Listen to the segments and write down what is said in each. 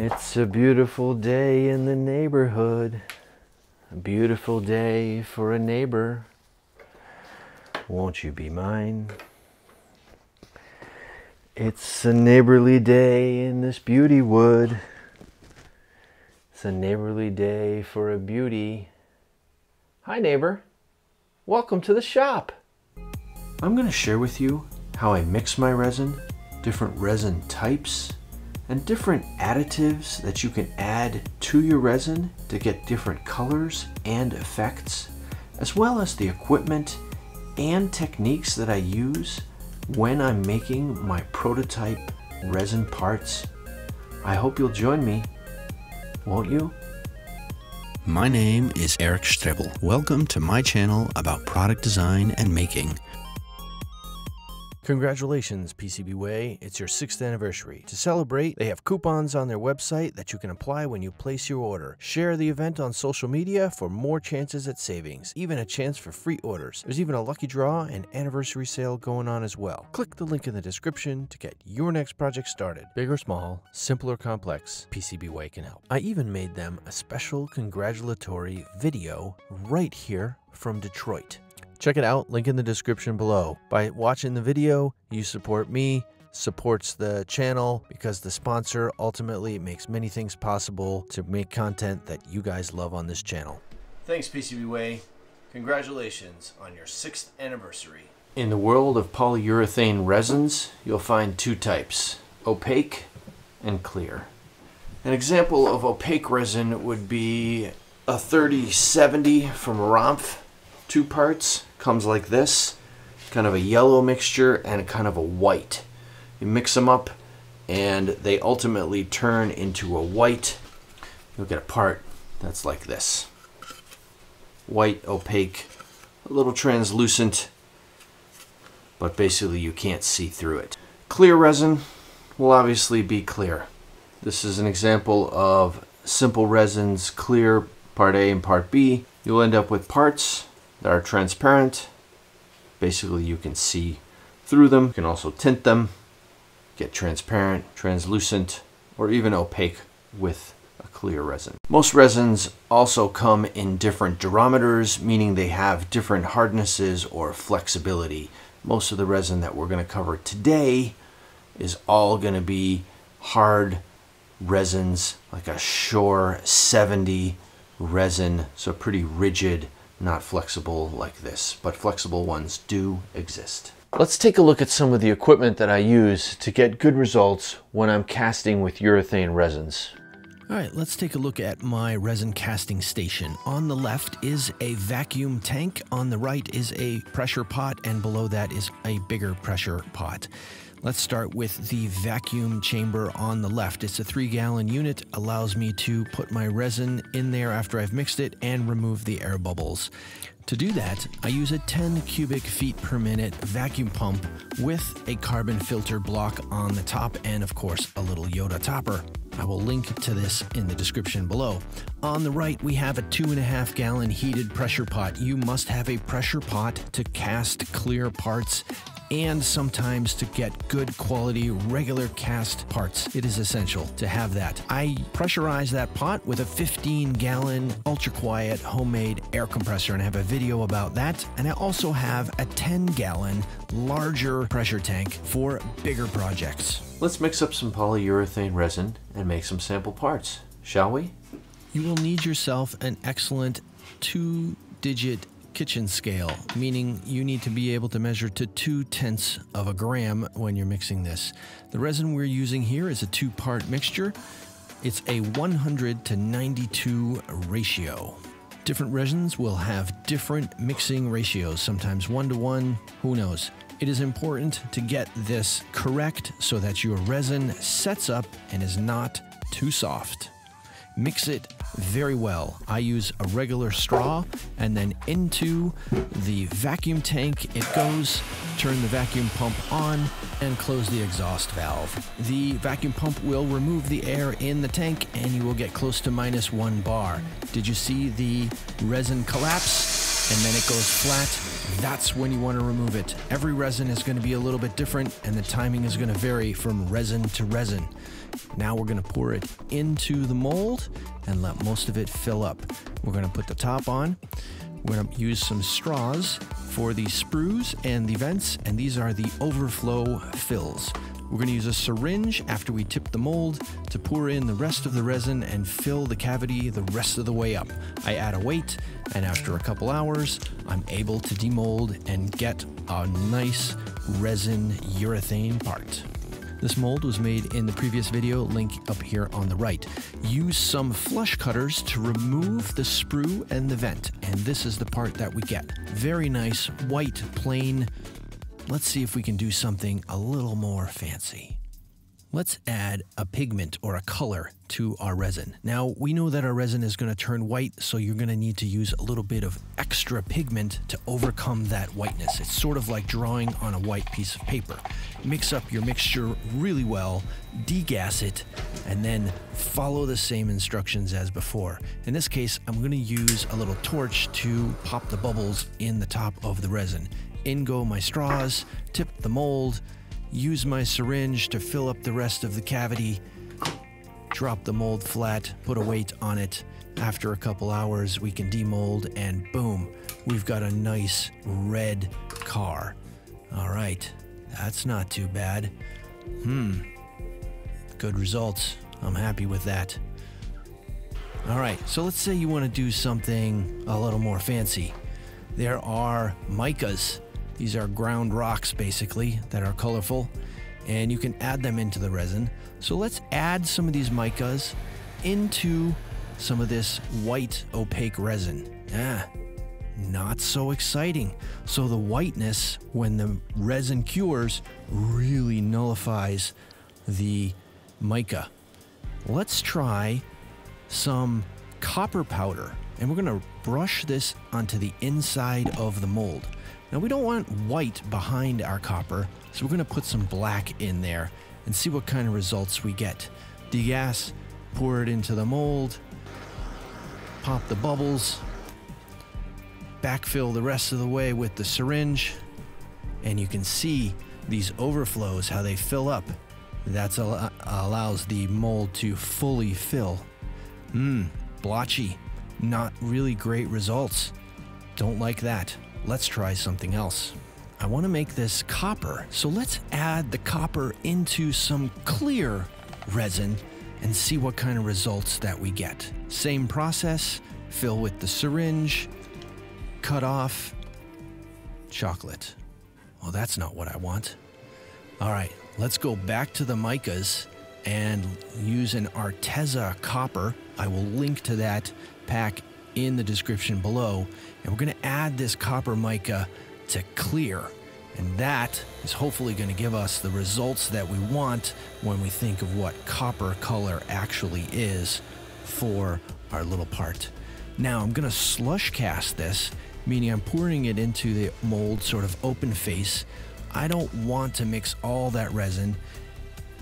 It's a beautiful day in the neighborhood. A beautiful day for a neighbor. Won't you be mine? It's a neighborly day in this beauty wood. It's a neighborly day for a beauty. Hi, neighbor. Welcome to the shop. I'm going to share with you how I mix my resin, different resin types, and different additives that you can add to your resin to get different colors and effects, as well as the equipment and techniques that I use when I'm making my prototype resin parts. I hope you'll join me, won't you? My name is Eric Strebel. Welcome to my channel about product design and making. Congratulations, PCBWay. It's your sixth anniversary. To celebrate, they have coupons on their website that you can apply when you place your order. Share the event on social media for more chances at savings, even a chance for free orders. There's even a lucky draw and anniversary sale going on as well. Click the link in the description to get your next project started. Big or small, simple or complex, PCBWay can help. I even made them a special congratulatory video right here from Detroit. Check it out, link in the description below. By watching the video, you support me, supports the channel because the sponsor ultimately makes many things possible to make content that you guys love on this channel. Thanks, PCBWay. Congratulations on your sixth anniversary. In the world of polyurethane resins, you'll find two types, opaque and clear. An example of opaque resin would be a 3070 from Rampf, two parts, comes like this kind of a yellow mixture and kind of a white. You mix them up and they ultimately turn into a white. You'll get a part that's like this. White, opaque, a little translucent, but basically you can't see through it. Clear resin will obviously be clear. This is an example of simple resins, clear part A and part B. You'll end up with parts that are transparent. Basically, you can see through them. You can also tint them, get transparent, translucent, or even opaque with a clear resin. Most resins also come in different durometers, meaning they have different hardnesses or flexibility. Most of the resin that we're going to cover today is all going to be hard resins, like a Shore 70 resin, so pretty rigid not flexible like this, but flexible ones do exist. Let's take a look at some of the equipment that I use to get good results when I'm casting with urethane resins. All right, let's take a look at my resin casting station. On the left is a vacuum tank, on the right is a pressure pot, and below that is a bigger pressure pot. Let's start with the vacuum chamber on the left. It's a three gallon unit, allows me to put my resin in there after I've mixed it and remove the air bubbles. To do that, I use a 10 cubic feet per minute vacuum pump with a carbon filter block on the top and of course a little Yoda topper. I will link to this in the description below. On the right, we have a two and a half gallon heated pressure pot. You must have a pressure pot to cast clear parts and sometimes to get good quality regular cast parts. It is essential to have that. I pressurize that pot with a 15 gallon ultra quiet homemade air compressor and I have a video about that. And I also have a 10 gallon larger pressure tank for bigger projects. Let's mix up some polyurethane resin and make some sample parts, shall we? You will need yourself an excellent two digit kitchen scale, meaning you need to be able to measure to two tenths of a gram when you're mixing this. The resin we're using here is a two part mixture. It's a 100 to 92 ratio. Different resins will have different mixing ratios, sometimes one to one, who knows. It is important to get this correct so that your resin sets up and is not too soft. Mix it very well. I use a regular straw and then into the vacuum tank it goes. Turn the vacuum pump on and close the exhaust valve. The vacuum pump will remove the air in the tank and you will get close to minus one bar. Did you see the resin collapse? And then it goes flat that's when you want to remove it. Every resin is going to be a little bit different and the timing is going to vary from resin to resin. Now we're going to pour it into the mold and let most of it fill up. We're going to put the top on. We're going to use some straws for the sprues and the vents, and these are the overflow fills. We're going to use a syringe after we tip the mold to pour in the rest of the resin and fill the cavity the rest of the way up. I add a weight, and after a couple hours, I'm able to demold and get a nice resin urethane part. This mold was made in the previous video, link up here on the right. Use some flush cutters to remove the sprue and the vent, and this is the part that we get. Very nice, white, plain. Let's see if we can do something a little more fancy. Let's add a pigment or a color to our resin. Now, we know that our resin is going to turn white, so you're going to need to use a little bit of extra pigment to overcome that whiteness. It's sort of like drawing on a white piece of paper. Mix up your mixture really well, degas it, and then follow the same instructions as before. In this case, I'm going to use a little torch to pop the bubbles in the top of the resin. In go my straws, tip the mold, use my syringe to fill up the rest of the cavity, drop the mold flat, put a weight on it. After a couple hours, we can demold, and boom, we've got a nice red car. All right, that's not too bad. Hmm, good results. I'm happy with that. All right, so let's say you want to do something a little more fancy. There are micas these are ground rocks basically that are colorful and you can add them into the resin. So let's add some of these micas into some of this white opaque resin. Ah, not so exciting. So the whiteness, when the resin cures, really nullifies the mica. Let's try some copper powder and we're gonna brush this onto the inside of the mold. Now we don't want white behind our copper, so we're to put some black in there and see what kind of results we get. Degas, pour it into the mold, pop the bubbles, backfill the rest of the way with the syringe, and you can see these overflows, how they fill up. That al allows the mold to fully fill. Mmm, blotchy. Not really great results. Don't like that. Let's try something else. I want to make this copper, so let's add the copper into some clear resin and see what kind of results that we get. Same process, fill with the syringe, cut off, chocolate. Well, that's not what I want. All right, let's go back to the micas and use an Arteza copper. I will link to that pack in the description below. And we're going to add this copper mica to clear. And that is hopefully going to give us the results that we want when we think of what copper color actually is for our little part. Now I'm going to slush cast this, meaning I'm pouring it into the mold sort of open face. I don't want to mix all that resin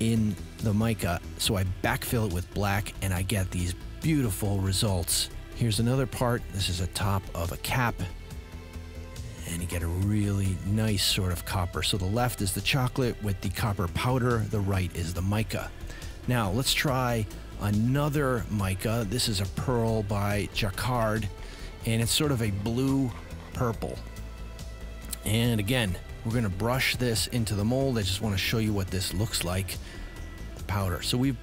in the mica, so I backfill it with black and I get these beautiful results Here's another part. This is a top of a cap. And you get a really nice sort of copper. So the left is the chocolate with the copper powder, the right is the mica. Now let's try another mica. This is a pearl by Jacquard, and it's sort of a blue purple. And again, we're to brush this into the mold. I just want to show you what this looks like. Powder. So we've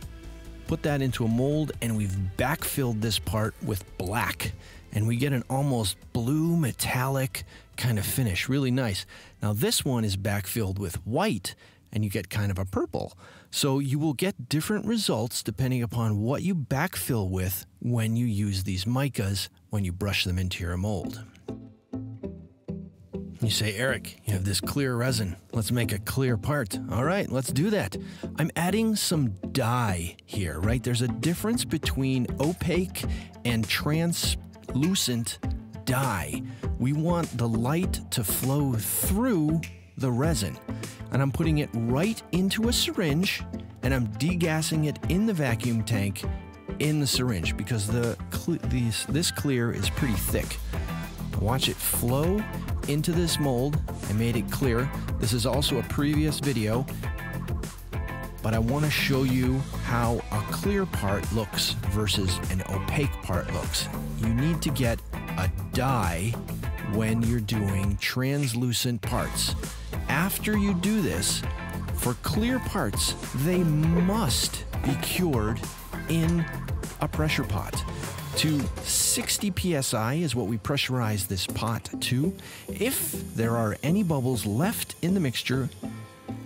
put that into a mold and we've backfilled this part with black and we get an almost blue metallic kind of finish. Really nice. Now this one is backfilled with white and you get kind of a purple. So you will get different results depending upon what you backfill with when you use these micas when you brush them into your mold. You say, Eric, you have this clear resin. Let's make a clear part. All right, let's do that. I'm adding some dye here, right? There's a difference between opaque and translucent dye. We want the light to flow through the resin. And I'm putting it right into a syringe and I'm degassing it in the vacuum tank in the syringe because the this clear is pretty thick. Watch it flow into this mold. I made it clear. This is also a previous video, but I want to show you how a clear part looks versus an opaque part looks. You need to get a dye when you're doing translucent parts. After you do this, for clear parts, they must be cured in a pressure pot. To 60 psi is what we pressurize this pot to. If there are any bubbles left in the mixture,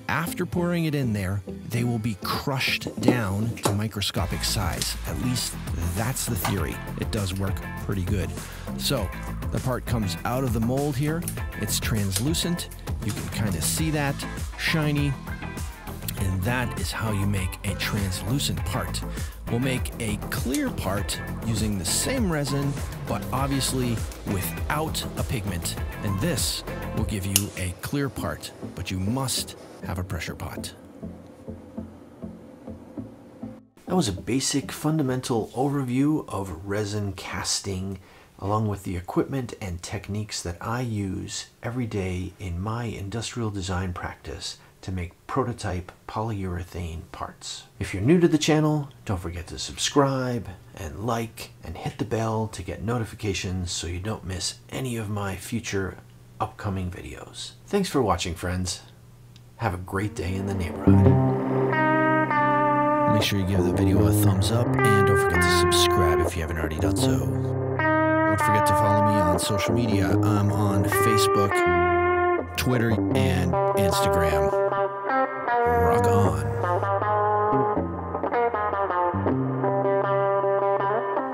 after pouring it in there, they will be crushed down to microscopic size. At least that's the theory. It does work pretty good. So the part comes out of the mold here. It's translucent. You can kind of see that, shiny, and that is how you make a translucent part. We'll make a clear part using the same resin, but obviously without a pigment. And this will give you a clear part, but you must have a pressure pot. That was a basic fundamental overview of resin casting along with the equipment and techniques that I use every day in my industrial design practice to make prototype polyurethane parts. If you're new to the channel, don't forget to subscribe and like and hit the bell to get notifications so you don't miss any of my future upcoming videos. Thanks for watching, friends. Have a great day in the neighborhood. Make sure you give the video a thumbs up and don't forget to subscribe if you haven't already done so. Don't forget to follow me on social media. I'm on Facebook, Twitter, and Instagram. Rock on.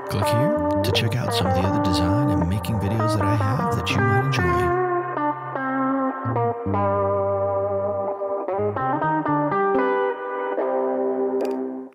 Click here to check out some of the other design and making videos that I have that you might enjoy.